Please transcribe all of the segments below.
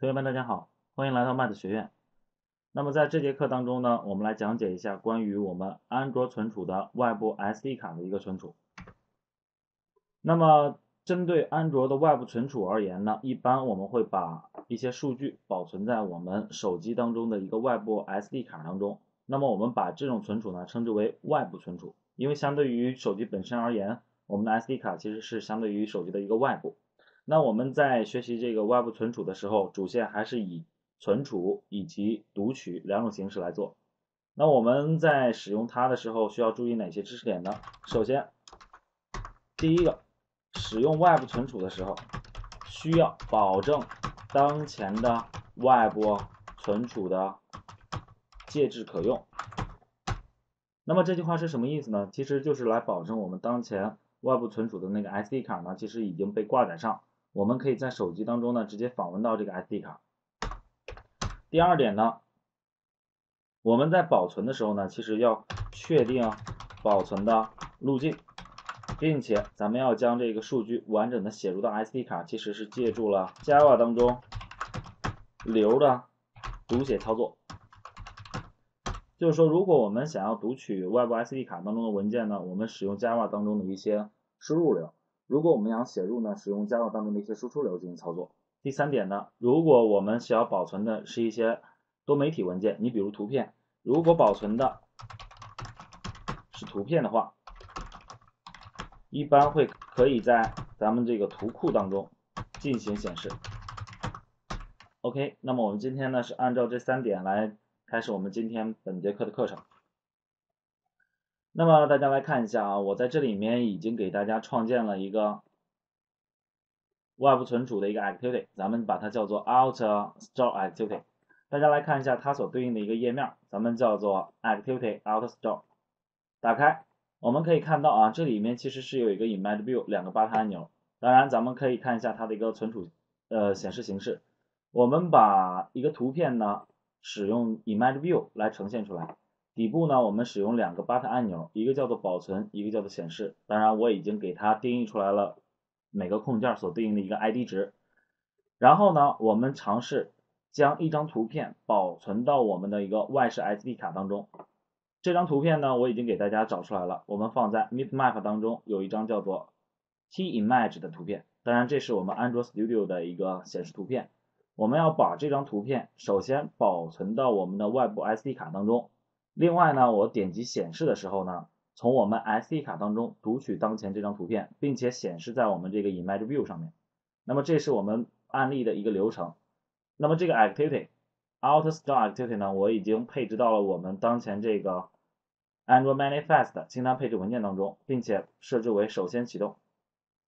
同学们，大家好，欢迎来到 Mat 学院。那么在这节课当中呢，我们来讲解一下关于我们安卓存储的外部 SD 卡的一个存储。那么针对安卓的外部存储而言呢，一般我们会把一些数据保存在我们手机当中的一个外部 SD 卡当中。那么我们把这种存储呢称之为外部存储，因为相对于手机本身而言，我们的 SD 卡其实是相对于手机的一个外部。那我们在学习这个外部存储的时候，主线还是以存储以及读取两种形式来做。那我们在使用它的时候需要注意哪些知识点呢？首先，第一个，使用外部存储的时候，需要保证当前的外部存储的介质可用。那么这句话是什么意思呢？其实就是来保证我们当前外部存储的那个 SD 卡呢，其实已经被挂载上。我们可以在手机当中呢直接访问到这个 SD 卡。第二点呢，我们在保存的时候呢，其实要确定保存的路径，并且咱们要将这个数据完整的写入到 SD 卡，其实是借助了 Java 当中流的读写操作。就是说，如果我们想要读取外部 SD 卡当中的文件呢，我们使用 Java 当中的一些输入流。如果我们想写入呢，使用 Java 当中的一些输出流进行操作。第三点呢，如果我们想要保存的是一些多媒体文件，你比如图片，如果保存的是图片的话，一般会可以在咱们这个图库当中进行显示。OK，那么我们今天呢是按照这三点来开始我们今天本节课的课程。那么大家来看一下啊，我在这里面已经给大家创建了一个外部存储的一个 activity，咱们把它叫做 OutStoreActivity。大家来看一下它所对应的一个页面，咱们叫做 activity OutStore。打开，我们可以看到啊，这里面其实是有一个 image view 两个 button 按钮。当然，咱们可以看一下它的一个存储呃显示形式。我们把一个图片呢，使用 image view 来呈现出来。底部呢，我们使用两个 button 按钮，一个叫做保存，一个叫做显示。当然，我已经给它定义出来了每个控件所对应的一个 ID 值。然后呢，我们尝试将一张图片保存到我们的一个外置 SD 卡当中。这张图片呢，我已经给大家找出来了，我们放在 Meet Map 当中有一张叫做 T Image 的图片。当然，这是我们安卓 Studio 的一个显示图片。我们要把这张图片首先保存到我们的外部 SD 卡当中。另外呢，我点击显示的时候呢，从我们 SD 卡当中读取当前这张图片，并且显示在我们这个 Image View 上面。那么这是我们案例的一个流程。那么这个 Activity Out Store Activity 呢，我已经配置到了我们当前这个 Android Manifest 清单配置文件当中，并且设置为首先启动。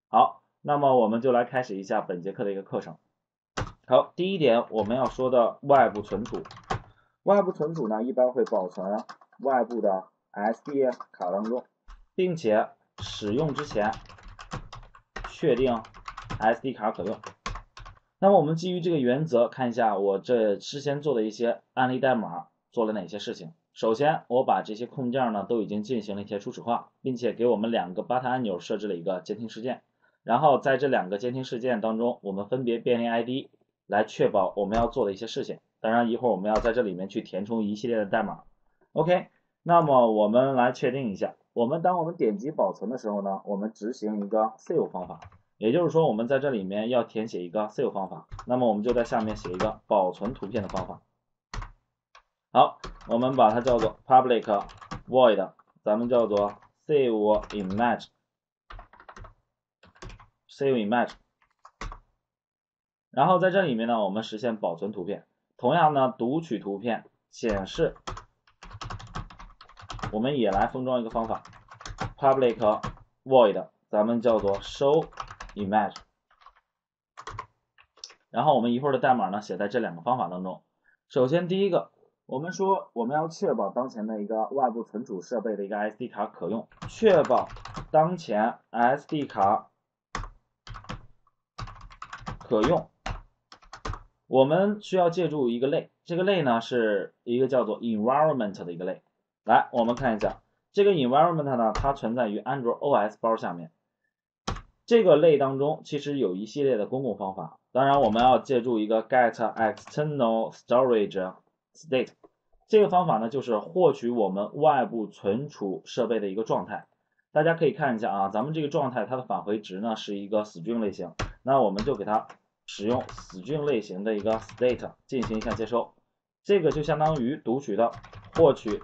好，那么我们就来开始一下本节课的一个课程。好，第一点我们要说的外部存储。外部存储呢，一般会保存外部的 SD 卡当中，并且使用之前确定 SD 卡可用。那么我们基于这个原则，看一下我这事先做的一些案例代码做了哪些事情。首先，我把这些控件呢都已经进行了一些初始化，并且给我们两个 button 按钮设置了一个监听事件。然后在这两个监听事件当中，我们分别便利 ID 来确保我们要做的一些事情。当然，一会儿我们要在这里面去填充一系列的代码。OK，那么我们来确定一下，我们当我们点击保存的时候呢，我们执行一个 save 方法，也就是说我们在这里面要填写一个 save 方法。那么我们就在下面写一个保存图片的方法。好，我们把它叫做 public void，咱们叫做 save image，save image。然后在这里面呢，我们实现保存图片。同样呢，读取图片显示，我们也来封装一个方法，public void，咱们叫做 show image。然后我们一会儿的代码呢写在这两个方法当中。首先第一个，我们说我们要确保当前的一个外部存储设备的一个 SD 卡可用，确保当前 SD 卡可用。我们需要借助一个类，这个类呢是一个叫做 environment 的一个类。来，我们看一下这个 environment 呢，它存在于安卓 OS 包下面。这个类当中其实有一系列的公共方法，当然我们要借助一个 get external storage state 这个方法呢，就是获取我们外部存储设备的一个状态。大家可以看一下啊，咱们这个状态它的返回值呢是一个 string 类型，那我们就给它使用 string 类型的一个 state 进行一下接收，这个就相当于读取到获取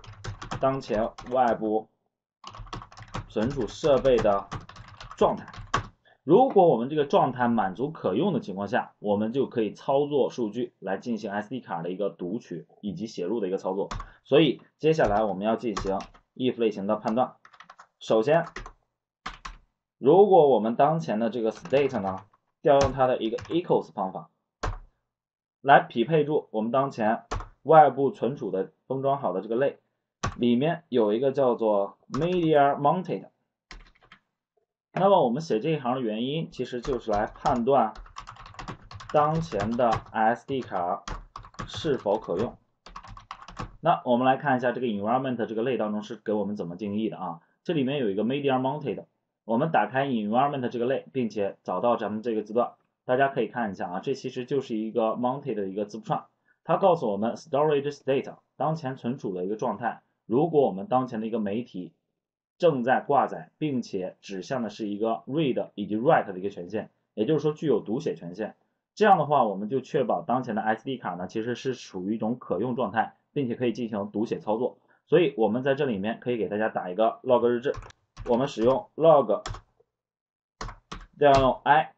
当前外部存储设备的状态。如果我们这个状态满足可用的情况下，我们就可以操作数据来进行 SD 卡的一个读取以及写入的一个操作。所以接下来我们要进行 if 类型的判断。首先，如果我们当前的这个 state 呢，调用它的一个 equals 方法来匹配住我们当前外部存储的封装好的这个类，里面有一个叫做 media mounted。那么我们写这一行的原因，其实就是来判断当前的 SD 卡是否可用。那我们来看一下这个 environment 这个类当中是给我们怎么定义的啊？这里面有一个 media mounted，我们打开 environment 这个类，并且找到咱们这个字段，大家可以看一下啊，这其实就是一个 mounted 的一个字符串，它告诉我们 storage state 当前存储的一个状态。如果我们当前的一个媒体正在挂载，并且指向的是一个 read 以及 write 的一个权限，也就是说具有读写权限。这样的话，我们就确保当前的 SD 卡呢其实是处于一种可用状态，并且可以进行读写操作。所以我们在这里面可以给大家打一个 log 日志，我们使用 log 调用 i，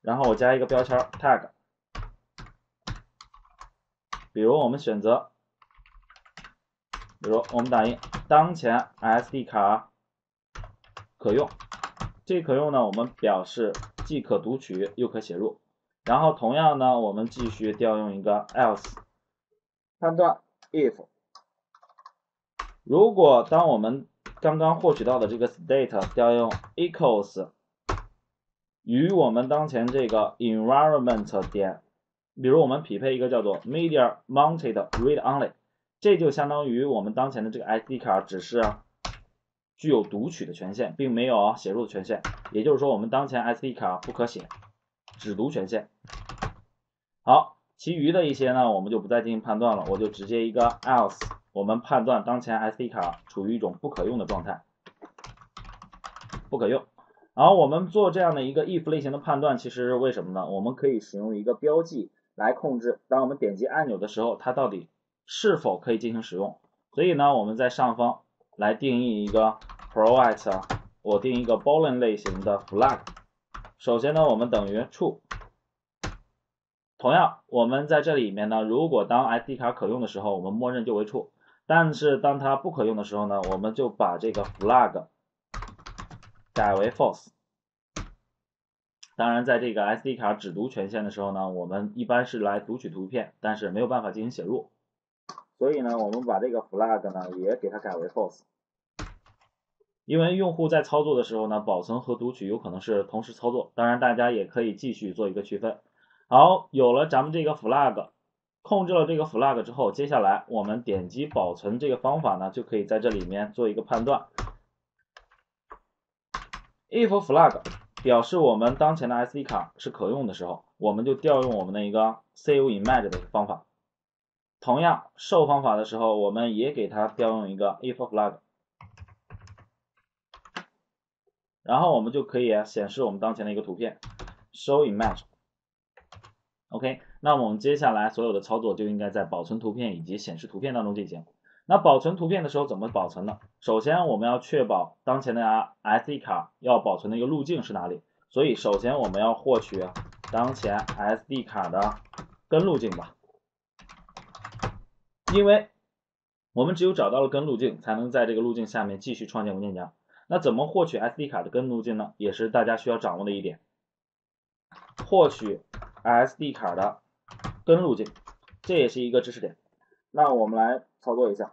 然后我加一个标签 tag，比如我们选择。比如我们打印当前 SD 卡可用，这可用呢，我们表示既可读取又可写入。然后同样呢，我们继续调用一个 else 判断 if，如果当我们刚刚获取到的这个 state 调用 equals 与我们当前这个 environment 点，比如我们匹配一个叫做 media mounted read only。这就相当于我们当前的这个 SD 卡只是具有读取的权限，并没有写入的权限。也就是说，我们当前 SD 卡不可写，只读权限。好，其余的一些呢，我们就不再进行判断了，我就直接一个 else，我们判断当前 SD 卡处于一种不可用的状态，不可用。然后我们做这样的一个 if 类型的判断，其实是为什么呢？我们可以使用一个标记来控制，当我们点击按钮的时候，它到底。是否可以进行使用？所以呢，我们在上方来定义一个 provide，我定一个 boolean 类型的 flag。首先呢，我们等于 true。同样，我们在这里面呢，如果当 SD 卡可用的时候，我们默认就为 true。但是当它不可用的时候呢，我们就把这个 flag 改为 false。当然，在这个 SD 卡只读权限的时候呢，我们一般是来读取图片，但是没有办法进行写入。所以呢，我们把这个 flag 呢也给它改为 false，因为用户在操作的时候呢，保存和读取有可能是同时操作。当然，大家也可以继续做一个区分。好，有了咱们这个 flag，控制了这个 flag 之后，接下来我们点击保存这个方法呢，就可以在这里面做一个判断。if flag 表示我们当前的 SD 卡是可用的时候，我们就调用我们的一个 save image 的方法。同样，show 方法的时候，我们也给它调用一个 if flag，然后我们就可以显示我们当前的一个图片 show image。OK，那我们接下来所有的操作就应该在保存图片以及显示图片当中进行。那保存图片的时候怎么保存呢？首先我们要确保当前的 SD 卡要保存的一个路径是哪里，所以首先我们要获取当前 SD 卡的根路径吧。因为我们只有找到了根路径，才能在这个路径下面继续创建文件夹。那怎么获取 SD 卡的根路径呢？也是大家需要掌握的一点。获取 SD 卡的根路径，这也是一个知识点。那我们来操作一下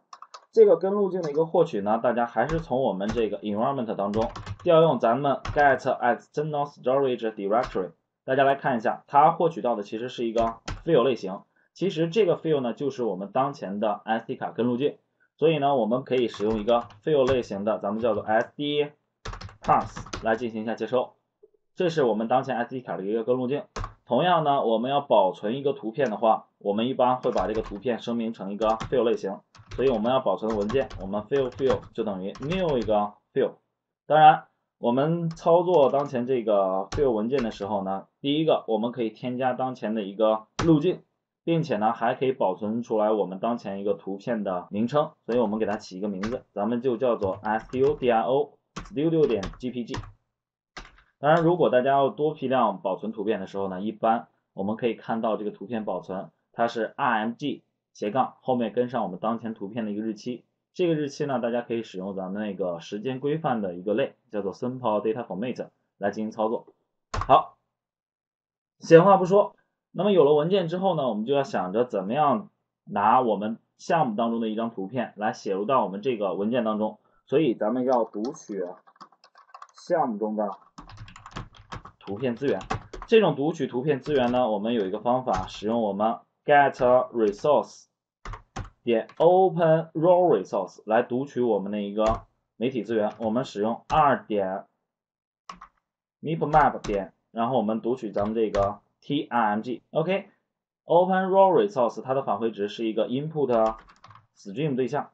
这个根路径的一个获取呢，大家还是从我们这个 environment 当中调用咱们 get external storage directory。大家来看一下，它获取到的其实是一个 file 类型。其实这个 file 呢，就是我们当前的 SD 卡根路径，所以呢，我们可以使用一个 file 类型的，咱们叫做 SD path 来进行一下接收。这是我们当前 SD 卡的一个根路径。同样呢，我们要保存一个图片的话，我们一般会把这个图片声明成一个 file 类型。所以我们要保存文件，我们 file file 就等于 new 一个 file。当然，我们操作当前这个 file 文件的时候呢，第一个我们可以添加当前的一个路径，并且呢还可以保存出来我们当前一个图片的名称。所以我们给它起一个名字，咱们就叫做 studio studio 点 jpg。当然，如果大家要多批量保存图片的时候呢，一般我们可以看到这个图片保存它是 rmg。斜杠后面跟上我们当前图片的一个日期，这个日期呢，大家可以使用咱们那个时间规范的一个类，叫做 simple data format 来进行操作。好，闲话不说，那么有了文件之后呢，我们就要想着怎么样拿我们项目当中的一张图片来写入到我们这个文件当中，所以咱们要读取项目中的图片资源。这种读取图片资源呢，我们有一个方法，使用我们 get resource。点 open raw resource 来读取我们的一个媒体资源，我们使用二点 mipmap 点，然后我们读取咱们这个 trmg，OK，open raw resource 它的返回值是一个 input stream 对象，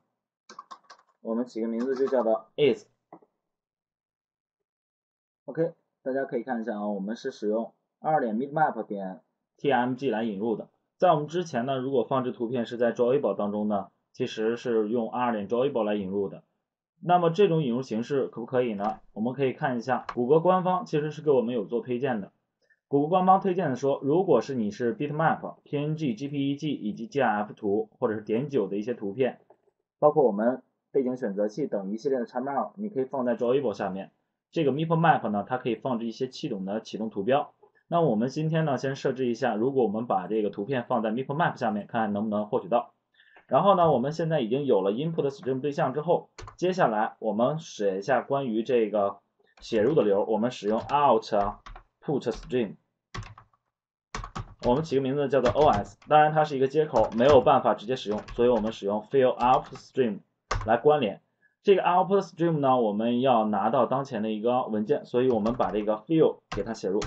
我们起个名字就叫做 is，OK，大家可以看一下啊，我们是使用二点 mid map 点 t m g 来引入的。在我们之前呢，如果放置图片是在 Drawable 当中呢，其实是用二点 Drawable 来引入的。那么这种引入形式可不可以呢？我们可以看一下，谷歌官方其实是给我们有做推荐的。谷歌官方推荐的说，如果是你是 Bitmap、PNG、JPEG 以及 GIF 图或者是点九的一些图片，包括我们背景选择器等一系列的 XML，你可以放在 Drawable 下面。这个 Mipmap 呢，它可以放置一些系统的启动图标。那我们今天呢，先设置一下，如果我们把这个图片放在 Mipmap 下面，看能不能获取到。然后呢，我们现在已经有了 input stream 对象之后，接下来我们写一下关于这个写入的流，我们使用 output stream，我们起个名字叫做 os，当然它是一个接口，没有办法直接使用，所以我们使用 fill out stream 来关联。这个 output stream 呢，我们要拿到当前的一个文件，所以我们把这个 fill 给它写入。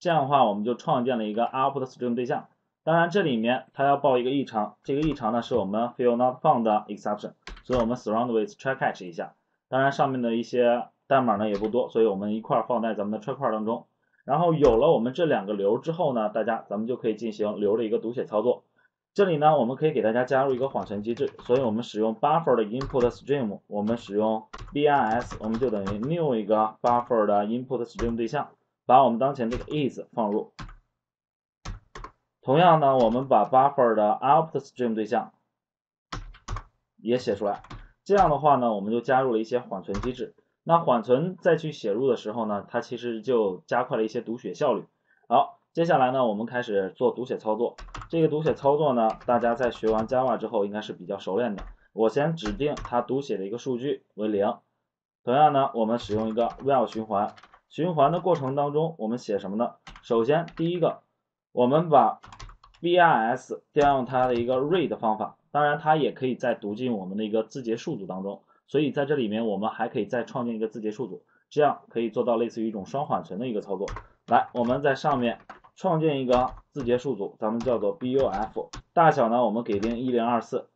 这样的话，我们就创建了一个 output stream 对象。当然，这里面它要报一个异常，这个异常呢是我们 field not found exception，所以我们 surround with try catch 一下。当然，上面的一些代码呢也不多，所以我们一块放在咱们的 try 块当中。然后有了我们这两个流之后呢，大家咱们就可以进行流的一个读写操作。这里呢，我们可以给大家加入一个缓存机制，所以我们使用 buffer 的 input stream，我们使用 bis，我们就等于 new 一个 buffer 的 input stream 对象。把我们当前这个 is 放入，同样呢，我们把 buffer 的 output stream 对象也写出来。这样的话呢，我们就加入了一些缓存机制。那缓存再去写入的时候呢，它其实就加快了一些读写效率。好，接下来呢，我们开始做读写操作。这个读写操作呢，大家在学完 Java 之后应该是比较熟练的。我先指定它读写的一个数据为零。同样呢，我们使用一个 while 循环。循环的过程当中，我们写什么呢？首先，第一个，我们把 bis 调用它的一个 read 方法，当然它也可以再读进我们的一个字节数组当中。所以在这里面，我们还可以再创建一个字节数组，这样可以做到类似于一种双缓存的一个操作。来，我们在上面创建一个字节数组，咱们叫做 buf，大小呢，我们给定一零二四。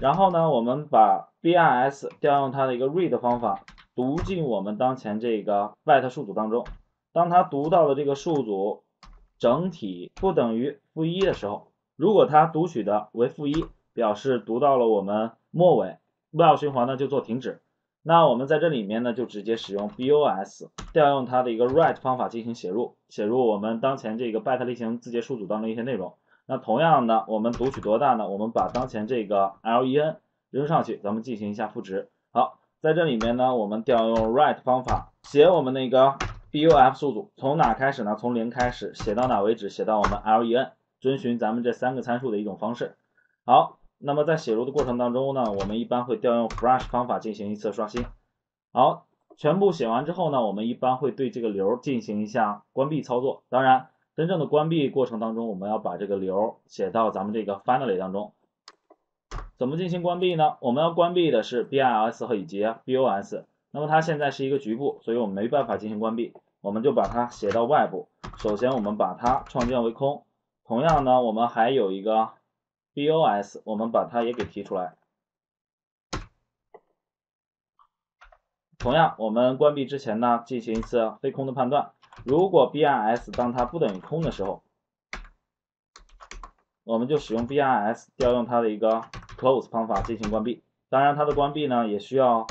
然后呢，我们把 bis 调用它的一个 read 方法。读进我们当前这个 byte 数组当中，当它读到的这个数组整体不等于负一的时候，如果它读取的为负一，表示读到了我们末尾，while 循环呢就做停止。那我们在这里面呢就直接使用 bos 调用它的一个 write 方法进行写入，写入我们当前这个 byte 类型字节数组当中一些内容。那同样的，我们读取多大呢？我们把当前这个 len 扔上去，咱们进行一下赋值。好。在这里面呢，我们调用 write 方法写我们那个 buf 数组，从哪开始呢？从零开始，写到哪为止？写到我们 len，遵循咱们这三个参数的一种方式。好，那么在写入的过程当中呢，我们一般会调用 flush 方法进行一次刷新。好，全部写完之后呢，我们一般会对这个流进行一下关闭操作。当然，真正的关闭过程当中，我们要把这个流写到咱们这个 finally 当中。怎么进行关闭呢？我们要关闭的是 bis 和以及 bos，那么它现在是一个局部，所以我们没办法进行关闭。我们就把它写到外部。首先我们把它创建为空。同样呢，我们还有一个 BOS，我们把它也给提出来。同样，我们关闭之前呢，进行一次非空的判断。如果 BIS 当它不等于空的时候，我们就使用 BIS 调用它的一个 close 方法进行关闭。当然，它的关闭呢也需要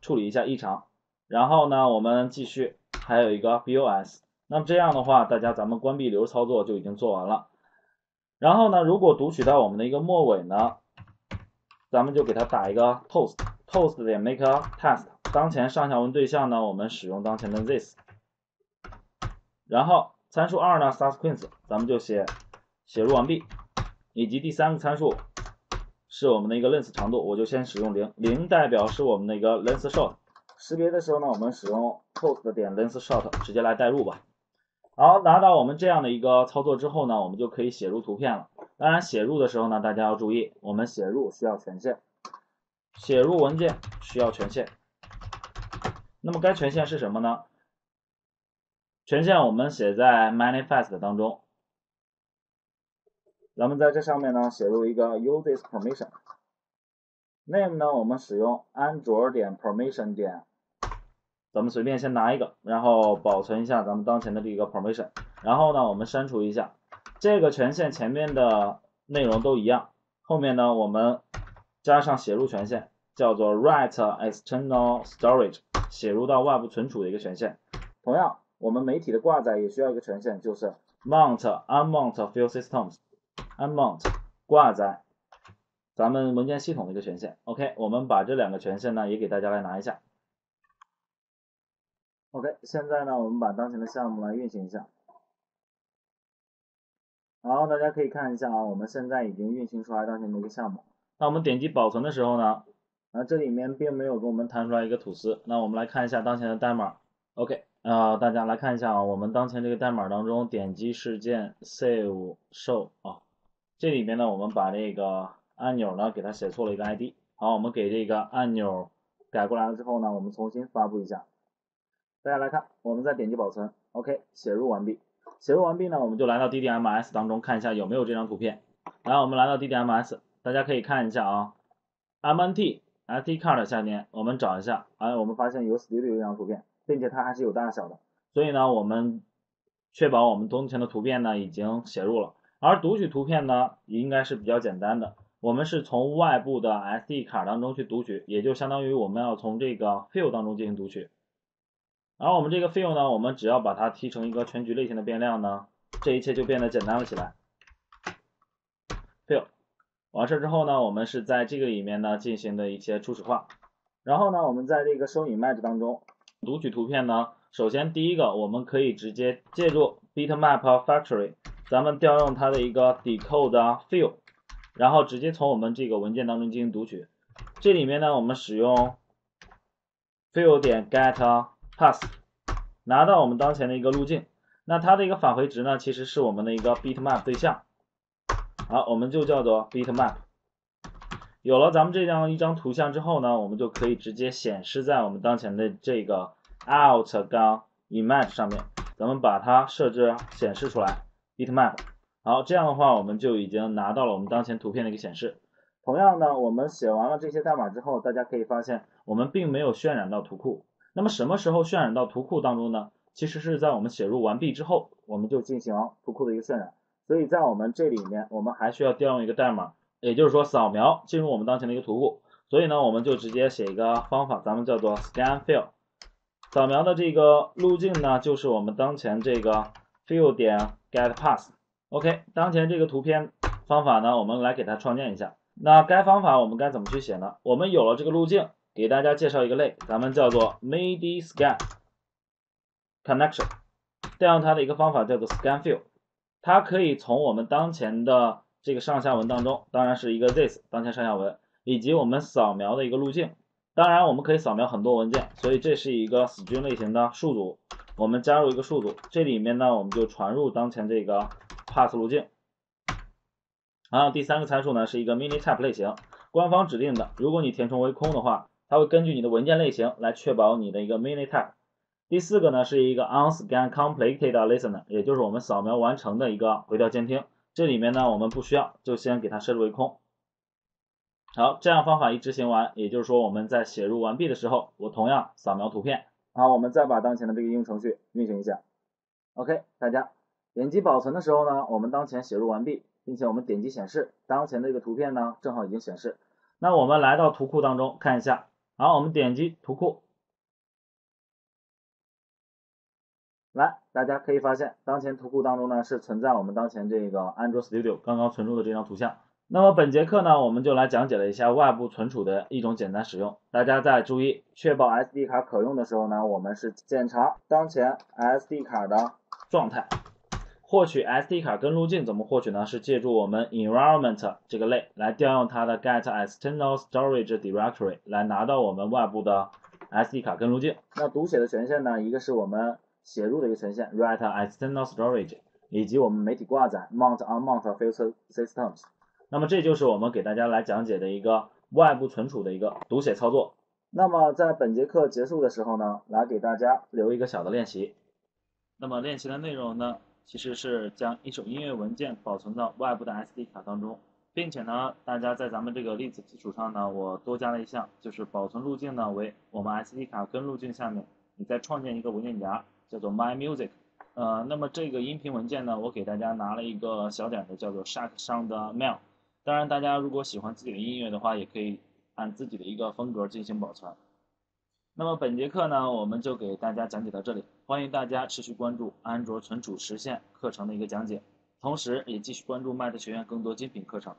处理一下异常。然后呢，我们继续还有一个 BOS。那么这样的话，大家咱们关闭流操作就已经做完了。然后呢，如果读取到我们的一个末尾呢，咱们就给它打一个 toast toast 点 make a test。当前上下文对象呢，我们使用当前的 this。然后参数二呢，subsequence，咱们就写写入完毕。以及第三个参数是我们的一个 length 长度，我就先使用零，零代表是我们的一个 length short。识别的时候呢，我们使用 toast 点 length short 直接来代入吧。好，拿到我们这样的一个操作之后呢，我们就可以写入图片了。当然，写入的时候呢，大家要注意，我们写入需要权限，写入文件需要权限。那么该权限是什么呢？权限我们写在 manifest 当中。咱们在这上面呢，写入一个 uses permission。name 呢，我们使用安卓点 permission 点。咱们随便先拿一个，然后保存一下咱们当前的这个 permission，然后呢，我们删除一下这个权限前面的内容都一样，后面呢，我们加上写入权限，叫做 write external storage，写入到外部存储的一个权限。同样，我们媒体的挂载也需要一个权限，就是 mount unmount file systems，unmount 挂载咱们文件系统的一个权限。OK，我们把这两个权限呢，也给大家来拿一下。OK，现在呢，我们把当前的项目来运行一下。好，大家可以看一下啊，我们现在已经运行出来当前的一个项目。那我们点击保存的时候呢，啊，这里面并没有给我们弹出来一个吐司。那我们来看一下当前的代码。OK，啊，大家来看一下啊，我们当前这个代码当中，点击事件 save show 啊，这里面呢，我们把这个按钮呢给它写错了一个 ID。好，我们给这个按钮改过来了之后呢，我们重新发布一下。大家来看，我们再点击保存，OK，写入完毕。写入完毕呢，我们就来到 DDMS 当中看一下有没有这张图片。来我们来到 DDMS，大家可以看一下啊，MNT SD card 下面我们找一下，哎，我们发现有 Studio 这张图片，并且它还是有大小的。所以呢，我们确保我们当前的图片呢已经写入了。而读取图片呢，应该是比较简单的，我们是从外部的 SD 卡当中去读取，也就相当于我们要从这个 Fill 当中进行读取。然后我们这个 fill 呢，我们只要把它提成一个全局类型的变量呢，这一切就变得简单了起来。fill 完事之后呢，我们是在这个里面呢进行的一些初始化。然后呢，我们在这个收 image 当中读取图片呢，首先第一个我们可以直接借助 bitmap factory，咱们调用它的一个 decode fill，然后直接从我们这个文件当中进行读取。这里面呢，我们使用 fill 点 get。Pass 拿到我们当前的一个路径，那它的一个返回值呢，其实是我们的一个 bitmap 对象，好，我们就叫做 bitmap。有了咱们这样一张图像之后呢，我们就可以直接显示在我们当前的这个 out 杠 image 上面，咱们把它设置显示出来 bitmap。好，这样的话我们就已经拿到了我们当前图片的一个显示。同样呢，我们写完了这些代码之后，大家可以发现我们并没有渲染到图库。那么什么时候渲染到图库当中呢？其实是在我们写入完毕之后，我们就进行图库的一个渲染。所以在我们这里面，我们还需要调用一个代码，也就是说扫描进入我们当前的一个图库。所以呢，我们就直接写一个方法，咱们叫做 scan fill。扫描的这个路径呢，就是我们当前这个 fill 点 get pass。OK，当前这个图片方法呢，我们来给它创建一下。那该方法我们该怎么去写呢？我们有了这个路径。给大家介绍一个类，咱们叫做 MIDI Scan Connection，调用它的一个方法叫做 Scan Fill，它可以从我们当前的这个上下文当中，当然是一个 this 当前上下文，以及我们扫描的一个路径，当然我们可以扫描很多文件，所以这是一个 string 类型的数组，我们加入一个数组，这里面呢我们就传入当前这个 pass 路径，然后第三个参数呢是一个 mini type 类型，官方指定的，如果你填充为空的话。它会根据你的文件类型来确保你的一个 mini type。第四个呢是一个 onscan completed listener，也就是我们扫描完成的一个回调监听。这里面呢我们不需要，就先给它设置为空。好，这样方法一执行完，也就是说我们在写入完毕的时候，我同样扫描图片。好，我们再把当前的这个应用程序运行一下。OK，大家点击保存的时候呢，我们当前写入完毕，并且我们点击显示，当前的这个图片呢正好已经显示。那我们来到图库当中看一下。好，我们点击图库。来，大家可以发现，当前图库当中呢是存在我们当前这个 Android Studio 刚刚存入的这张图像。那么本节课呢，我们就来讲解了一下外部存储的一种简单使用。大家在注意确保 SD 卡可用的时候呢，我们是检查当前 SD 卡的状态。获取 SD 卡跟路径怎么获取呢？是借助我们 Environment 这个类来调用它的 Get External Storage Directory 来拿到我们外部的 SD 卡跟路径。那读写的权限呢，一个是我们写入的一个权限，write external storage，以及我们媒体挂载，mount on mount filter systems。那么这就是我们给大家来讲解的一个外部存储的一个读写操作。那么在本节课结束的时候呢，来给大家留一个小的练习。那么练习的内容呢，其实是将一首音乐文件保存到外部的 SD 卡当中，并且呢，大家在咱们这个例子基础上呢，我多加了一项，就是保存路径呢为我们 SD 卡跟路径下面，你再创建一个文件夹。叫做 My Music，呃，那么这个音频文件呢，我给大家拿了一个小点的，叫做 Shark Sound Mail。当然，大家如果喜欢自己的音乐的话，也可以按自己的一个风格进行保存。那么本节课呢，我们就给大家讲解到这里，欢迎大家持续关注安卓存储实现课程的一个讲解，同时也继续关注麦特学院更多精品课程。